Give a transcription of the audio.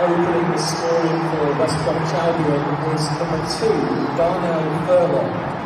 opening the scoring for West Bromwich Albion is number two, Darnell Furlong.